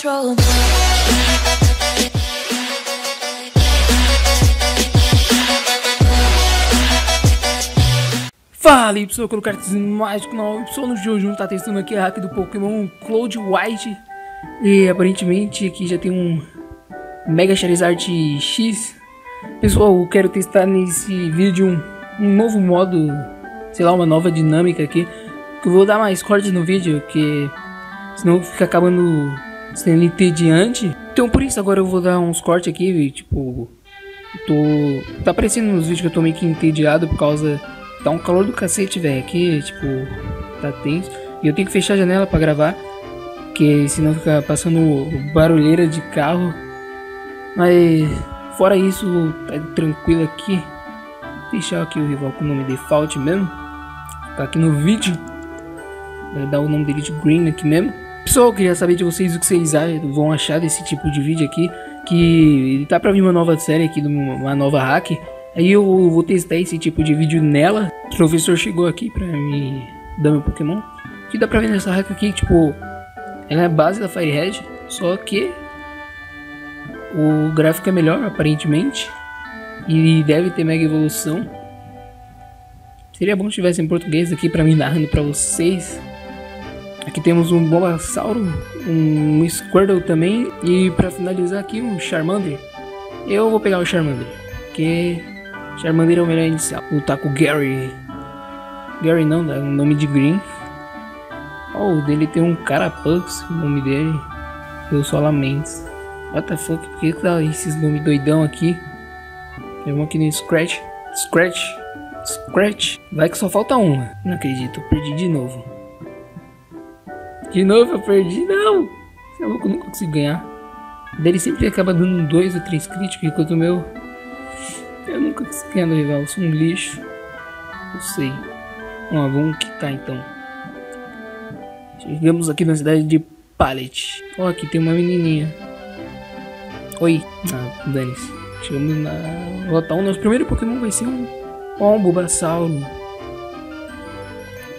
control. Fala pessoal, colocar mais do canal Y no Jojo tá testando aqui a hack do Pokémon Cloud White. E aparentemente aqui já tem um Mega Charizard X. Pessoal, eu quero testar nesse vídeo um, um novo modo, sei lá, uma nova dinâmica aqui. Que eu vou dar mais cortes no vídeo, que senão fica acabando sendo entediante Então por isso agora eu vou dar uns cortes aqui, tipo... Tô... Tá aparecendo nos vídeos que eu tô meio que entediado por causa Tá um calor do cacete, velho. Aqui, tipo, tá tenso. E eu tenho que fechar a janela pra gravar. Porque senão fica passando barulheira de carro. Mas fora isso, tá tranquilo aqui. Vou deixar aqui o rival com o nome default mesmo. Tá aqui no vídeo. Vai dar o nome dele de Green aqui mesmo. Pessoal, queria saber de vocês o que vocês vão achar desse tipo de vídeo aqui. Que tá pra vir uma nova série aqui, uma nova hack. Aí eu vou testar esse tipo de vídeo nela. O professor chegou aqui pra me dar meu Pokémon. Que dá pra ver nessa hack aqui, tipo, ela é a base da Firehead, só que o gráfico é melhor, aparentemente. E deve ter mega evolução. Seria bom se tivesse em português aqui pra mim narrando pra vocês. Aqui temos um Bulbasauro, um Squirtle também. E pra finalizar aqui, um Charmander. Eu vou pegar o Charmander, porque Charmander é o melhor inicial. Lutar com o Gary. Gary não, dá o nome de Green. Oh, o dele tem um Carapax, o nome dele. Eu só lamento. Fuck, por que dá esses nomes doidão aqui? Tem um aqui no Scratch. Scratch. Scratch. Vai que só falta uma. Não acredito, perdi de novo. De novo eu perdi, não! Você é louco, eu nunca consigo ganhar. Dele sempre acaba dando dois ou três críticos, enquanto o meu eu nunca ganhar no rival, eu sou um lixo. Eu sei. Vamos, vamos quitar então. Chegamos aqui na cidade de Pallet. Ó, aqui tem uma menininha. Oi. Ah, dane-se. Chegamos na rota 1. Nosso primeiro Pokémon vai ser um, um Bulbasauro.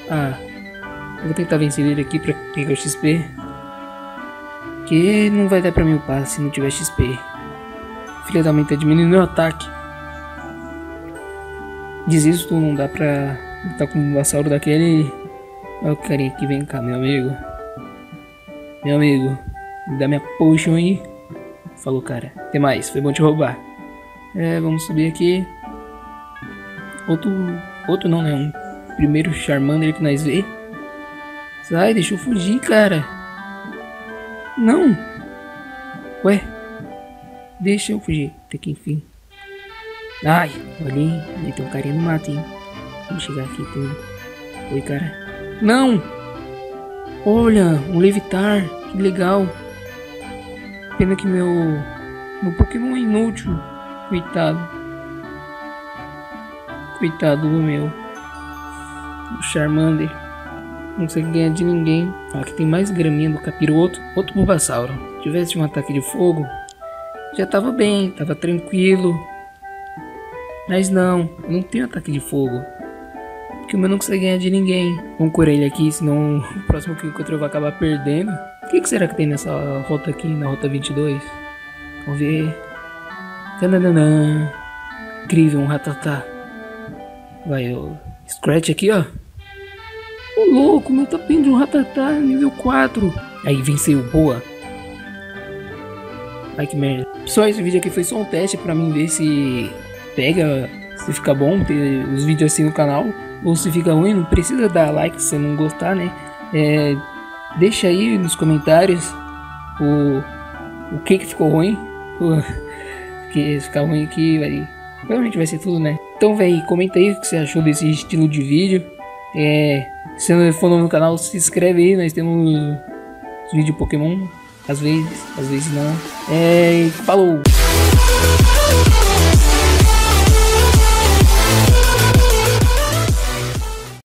Ah. Eu vou tentar vencer ele aqui pra pegar XP. Que não vai dar pra mim o passe se não tiver XP. Filha da mãe tá diminuindo o ataque. Desisto, não dá pra lutar com um vassauro daquele. Olha o carinha aqui, vem cá, meu amigo. Meu amigo, me dá minha potion aí. Falou, cara. Até mais, foi bom te roubar. É, vamos subir aqui. Outro. Outro não, né? Um primeiro Charmander que nós vê. Sai, deixa eu fugir, cara. Não. Ué. Deixa eu fugir. Até que enfim. Ai, olha aí, tem um carinha no mato, hein? Vamos chegar aqui tudo. Oi, cara. Não! Olha, um levitar, que legal. Pena que meu, meu Pokémon é inútil. Coitado. Coitado do meu. O Charmander. Consegue ganhar de ninguém. Aqui tem mais graminha do capiroto. Outro Bulbasauro. Se tivesse um ataque de fogo, já tava bem, tava tranquilo. Mas não, eu não tenho ataque de fogo. Porque o meu não consegue ganhar de ninguém. Vamos curar ele aqui, senão o próximo que encontro eu vou acabar perdendo. O que, que, será que tem nessa rota aqui, na rota 22? Vamos ver. Tananana. Incrível, um ratatá. Vai, o Scratch aqui, ó. Ô louco, meu tapinho de um ratatá, nível 4. Aí, venceu, boa. Ai que merda. Pessoal, esse vídeo aqui foi só um teste pra mim ver se pega, se fica bom ter os vídeos assim no canal, ou se fica ruim, não precisa dar like se não gostar, né? É, deixa aí nos comentários o, o que que ficou ruim, porque se ficar ruim aqui vai, provavelmente vai ser tudo, né? Então, velho, comenta aí o que você achou desse estilo de vídeo. É, se não for novo no canal, se inscreve aí, nós temos vídeo Pokémon, às vezes, às vezes não. É, falou!